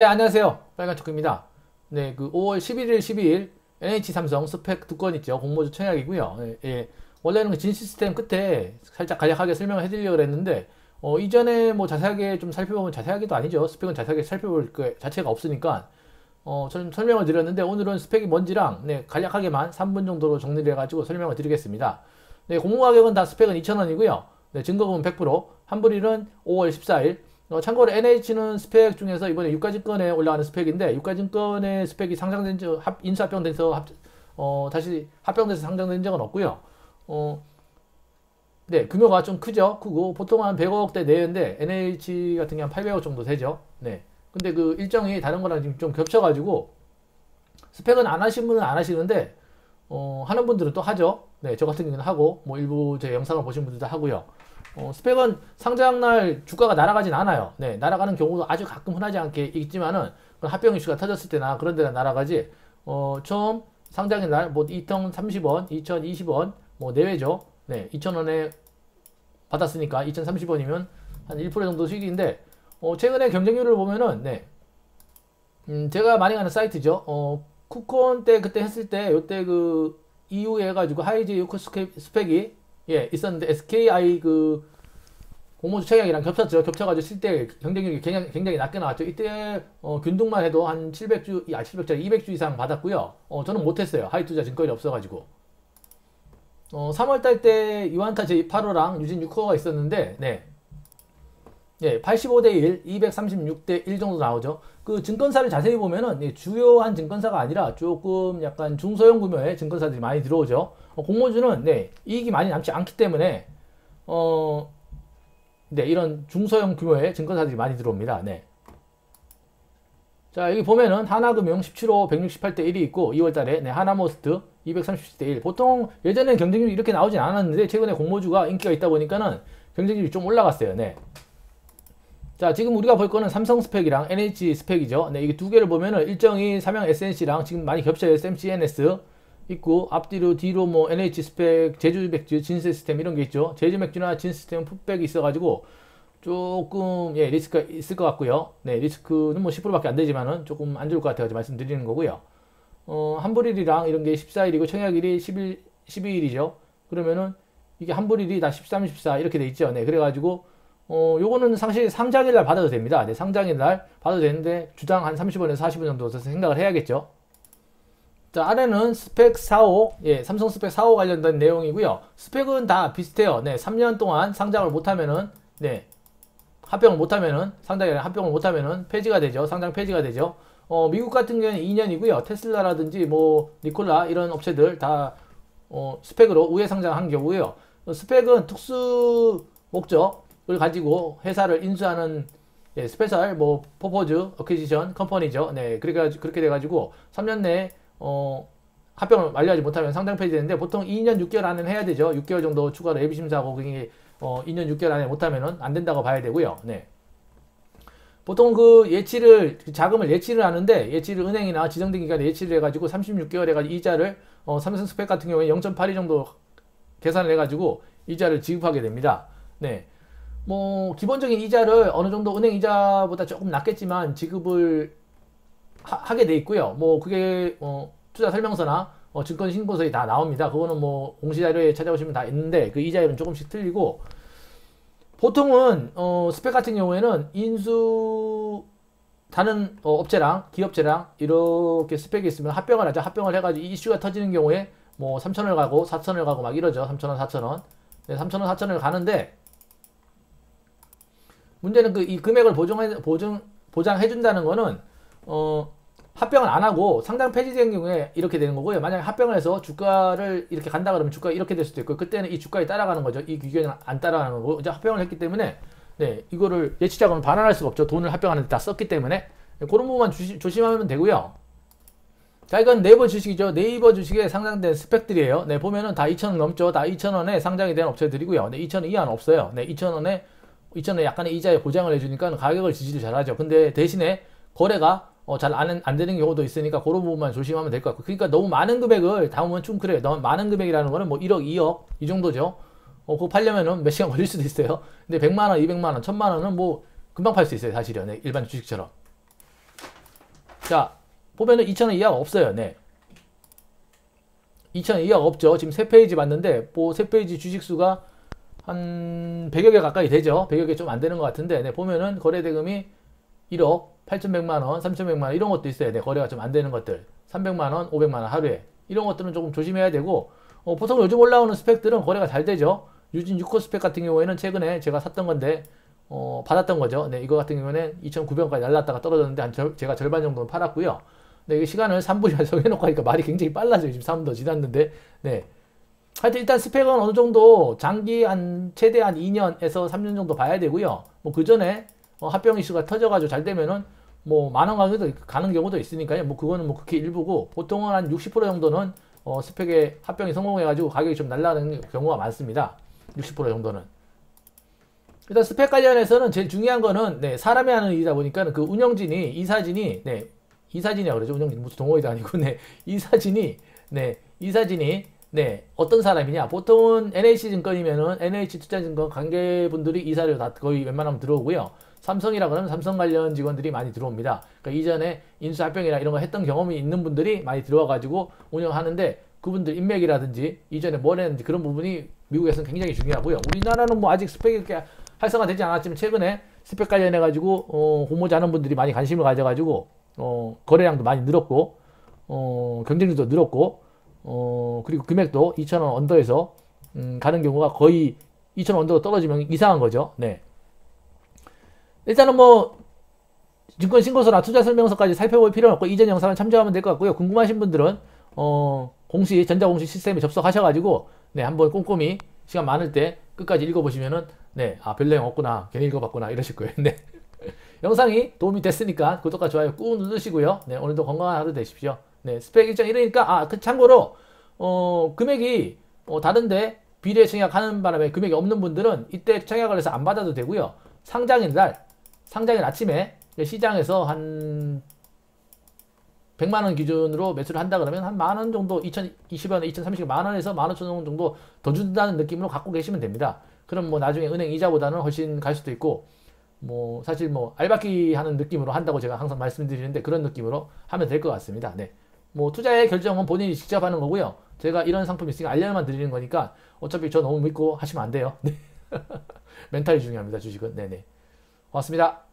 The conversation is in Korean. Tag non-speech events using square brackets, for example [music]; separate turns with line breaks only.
네, 안녕하세요. 빨간 초크입니다. 네, 그 5월 11일, 12일 NH 삼성 스펙 두 건 있죠. 공모주 청약이고요. 예, 예. 원래는 그 진 시스템 끝에 살짝 간략하게 설명을 해드리려고 했는데 어, 이전에 뭐 자세하게 좀 살펴보면 자세하게도 아니죠. 스펙은 자세하게 살펴볼 그 자체가 없으니까 어, 좀 설명을 드렸는데 오늘은 스펙이 뭔지랑 네, 간략하게만 3분 정도로 정리를 해가지고 설명을 드리겠습니다. 네, 공모 가격은 다 스펙은 2,000원이고요. 네, 증거금은 100%, 환불일은 5월 14일, 어, 참고로 NH는 스펙 중에서 이번에 유가증권에 올라가는 스펙인데 유가증권의 스펙이 상장된 적 합, 인수합병돼서 합, 어, 다시 합병돼서 상장된 적은 없고요. 어, 네, 규모가 좀 크죠. 크고 보통 한 100억대 내외인데 NH 같은 게 한 800억 정도 되죠. 네. 근데 그 일정이 다른 거랑 지금 좀 겹쳐가지고 스펙은 안 하신 분은 안 하시는데 어, 하는 분들은 또 하죠. 네, 저 같은 경우는 하고 뭐 일부 제 영상을 보신 분들도 하고요. 어, 스펙은 상장날 주가가 날아가진 않아요. 네, 날아가는 경우도 아주 가끔 흔하지 않게 있지만은 합병 이슈가 터졌을 때나 그런 데나 날아가지. 어, 처음 상장의 날, 뭐 2,030원, 2,020원, 뭐 내외죠. 네, 2,000원에 받았으니까 2,030원이면 한 1% 정도 수익인데, 어, 최근에 경쟁률을 보면은, 네, 음, 제가 많이 가는 사이트죠. 어, 쿠콘 때 그때 했을 때, 요때 그 이후에 해가지고 하이지 요크 스펙이 예, 있었는데 SKI 그 공모주 청약이랑 겹쳤죠. 겹쳐가지고 실때 경쟁력이 굉장히, 굉장히 낮게 나왔죠. 이때 어, 균등만 해도 한 700주, 아 700주, 200주 이상 받았고요. 어, 저는 못했어요. 하이투자 증권이 없어가지고. 어, 3월달 때 유한타 제8호랑 유진 6호가 있었는데, 네. 예, 85대 1, 236대 1 정도 나오죠. 그 증권사를 자세히 보면은 예, 주요한 증권사가 아니라 조금 약간 중소형 규모의 증권사들이 많이 들어오죠. 어, 공모주는 네, 이익이 많이 남지 않기 때문에 어, 네, 이런 중소형 규모의 증권사들이 많이 들어옵니다. 네. 자, 여기 보면은 하나금융 17호 168대 1이 있고 2월 달에 네, 하나모스트 237대 1. 보통 예전에 경쟁률이 이렇게 나오진 않았는데 최근에 공모주가 인기가 있다 보니까는 경쟁률이 좀 올라갔어요. 네. 자, 지금 우리가 볼 거는 삼성 스펙이랑 NH 스펙이죠. 네, 이게 두 개를 보면은 일정이 삼양 SNC랑 지금 많이 겹쳐요. SMCNS 있고 앞뒤로 뒤로 뭐 NH 스펙, 제주 맥주, 진 시스템 이런 게 있죠. 제주 맥주나 진 시스템 풋백이 있어가지고 조금 예 리스크가 있을 것 같고요. 네, 리스크는 뭐 10%밖에 안 되지만은 조금 안 좋을 것 같아가지고 말씀드리는 거고요. 어, 한불일이랑 이런 게 14일이고 청약일이 10일, 12일이죠. 그러면은 이게 한불일이 다 13, 14 이렇게 돼 있죠. 네, 그래가지고 어, 요거는 사실 상장일 날 받아도 됩니다. 네, 상장일 날 받아도 되는데 주당 한 30원에서 40원 정도 생각을 해야겠죠. 자, 아래는 스팩 4호, 예, 삼성 스팩 4호 관련된 내용이고요. 스팩은 다 비슷해요. 네, 3년 동안 상장을 못하면은, 네, 합병을 못하면은, 상장에 합병을 못하면은 폐지가 되죠. 상장 폐지가 되죠. 어, 미국 같은 경우는 2년이고요. 테슬라라든지 뭐, 니콜라 이런 업체들 다, 어, 스팩으로 우회 상장한 경우에요. 스팩은 특수 목적, 을 가지고 회사를 인수하는 예, special 뭐 purpose acquisition company죠. 네, 그렇게 그렇게 돼 가지고 3년 내에 어 합병을 완료하지 못하면 상장 폐지되는데 보통 2년 6개월 안에 해야 되죠. 6개월 정도 추가로 예비 심사하고 그게 어 2년 6개월 안에 못하면은 안 된다고 봐야 되고요. 네. 보통 그 예치를 자금을 예치를 하는데 예치를 은행이나 지정된 기관에 예치를 해가지고 36개월 해가지고 이자를 어 삼성 스펙 같은 경우에 0.82 정도 계산을 해가지고 이자를 지급하게 됩니다. 네. 뭐 기본적인 이자를 어느 정도 은행 이자보다 조금 낮겠지만 지급을 하, 게돼 있고요. 뭐 그게 어, 투자 설명서나 어, 증권 신고서에 다 나옵니다. 그거는 뭐 공시 자료에 찾아보시면 다 있는데 그 이자율은 조금씩 틀리고 보통은 어, 스펙 같은 경우에는 인수 다른 어, 업체랑 기업체랑 이렇게 스펙이 있으면 합병을 하죠. 합병을 해가지고 이슈가 터지는 경우에 뭐 3천원을 가고 4천원을 가고 막 이러죠. 3천원, 4천원. 네, 3천원, 4천원을 가는데 문제는 그 이 금액을 보증해 보증 보장해 준다는 거는 어 합병을 안 하고 상당 폐지된 경우에 이렇게 되는 거고요. 만약에 합병을 해서 주가를 이렇게 간다 그러면 주가 이렇게 될 수도 있고 그때는 이 주가에 따라가는 거죠. 이 규격은 안 따라가는 거고 이제 합병을 했기 때문에 네 이거를 예치자금을 반환할 수가 없죠. 돈을 합병하는데 다 썼기 때문에 네, 그런 부분만 주시, 조심하면 되고요. 자 이건 네이버 주식이죠. 네이버 주식에 상장된 스펙들이에요. 네 보면은 다 2,000원 넘죠. 다 2,000원에 상장이 된 업체들이고요. 네 2,000원 이하는 없어요. 네 2,000원에 2,000원에 약간의 이자에 보장을 해주니까 가격을 지지를 잘하죠. 근데 대신에 거래가 어, 잘안 안 되는 경우도 있으니까 그런 부분만 조심하면 될 것 같고 그러니까 너무 많은 금액을 담으면 좀 그래요. 너무 많은 금액이라는 거는 뭐 1억, 2억 이 정도죠. 어, 그거 팔려면은 몇 시간 [laughs] 걸릴 수도 있어요. 근데 100만 원, 200만 원, 1000만 원은 뭐 금방 팔 수 있어요. 사실은 네, 일반 주식처럼. 자, 보면은 2,000원 이하가 없어요. 네. 2,000원 이하가 없죠. 지금 세 페이지 봤는데, 뭐 세 페이지 주식수가 한 100여 개 가까이 되죠. 100여 개 좀 안 되는 것 같은데, 네. 보면은 거래대금이 1억, 8,100만 원, 3,100만 원 이런 것도 있어요. 네. 거래가 좀 안 되는 것들. 300만 원, 500만 원 하루에. 이런 것들은 조금 조심해야 되고, 어, 보통 요즘 올라오는 스펙들은 거래가 잘 되죠. 유진 6호 스펙 같은 경우에는 최근에 제가 샀던 건데, 어, 받았던 거죠. 네, 이거 같은 경우에는 2,900원까지 날랐다가 떨어졌는데 한 절, 제가 절반 정도는 팔았고요. 네, 이게 시간을 3분이나 정해놓고 하니까 말이 굉장히 빨라져요. 지금 3분 더 지났는데. 네. 하여튼 일단 스펙은 어느 정도 장기 한 최대 한 2년에서 3년 정도 봐야 되고요. 뭐 그 전에 어, 합병 이슈가 터져가지고 잘 되면은 뭐 만원 가격도 가는 경우도 있으니까요. 뭐 그거는 뭐 그렇게 일부고 보통은 한 60% 정도는 어, 스펙에 합병이 성공해가지고 가격이 좀 날라가는 경우가 많습니다. 60% 정도는. 일단 스펙 관련해서는 제일 중요한 거는 네, 사람이 하는 일이다 보니까 그 운영진이 이사진이 네, 이사진이라고 그러죠. 운영진 무슨 동호회도 아니고 네, 이사진이 네, 이사진이 네, 어떤 사람이냐? 보통은 NH 증권이면은 NH 투자증권 관계분들이 이사료 다 거의 웬만하면 들어오고요. 삼성이라 그러면 삼성 관련 직원들이 많이 들어옵니다. 그러니까 이전에 인수합병이나 이런 거 했던 경험이 있는 분들이 많이 들어와가지고 운영하는데 그분들 인맥이라든지 이전에 뭘 했는지 그런 부분이 미국에서는 굉장히 중요하고요. 우리나라는 뭐 아직 스펙이 이렇게 활성화되지 않았지만 최근에 스펙 관련해 가지고 어, 공모자 하는 분들이 많이 관심을 가져가지고 어, 거래량도 많이 늘었고 어, 경쟁률도 늘었고 어, 그리고 금액도 2,000원 언더에서 음, 가는 경우가 거의 2,000원 언더가 떨어지면 이상한 거죠. 네. 일단은 뭐 증권 신고서나 투자 설명서까지 살펴볼 필요는 없고 이전 영상을 참조하면 될 것 같고요. 궁금하신 분들은 어, 공시 전자공시 시스템에 접속하셔가지고 네 한번 꼼꼼히 시간 많을 때 끝까지 읽어보시면은 네, 아, 별 내용 없구나. 괜히 읽어봤구나. 이러실 거예요. [laughs] 네. 영상이 도움이 됐으니까 구독과 좋아요 꾹 누르시고요. 네, 오늘도 건강한 하루 되십시오. 네, 스펙 일정 이러니까, 아, 그 참고로, 어, 금액이, 어, 다른데 비례 청약하는 바람에 금액이 없는 분들은 이때 청약을 해서 안 받아도 되고요. 상장일 날, 상장일 아침에 시장에서 한 100만원 기준으로 매수를 한다 그러면 한 만 원 정도, 2020원에 2030원 만원에서 만원 정도 더 준다는 느낌으로 갖고 계시면 됩니다. 그럼 뭐 나중에 은행 이자보다는 훨씬 갈 수도 있고 뭐 사실 뭐 알바끼 하는 느낌으로 한다고 제가 항상 말씀드리는데 그런 느낌으로 하면 될 것 같습니다. 네. 뭐 투자의 결정은 본인이 직접 하는 거고요. 제가 이런 상품이 있으니까 알려만 드리는 거니까 어차피 저 너무 믿고 하시면 안 돼요. 네. [laughs] 멘탈이 중요합니다. 주식은. 네네. 고맙습니다.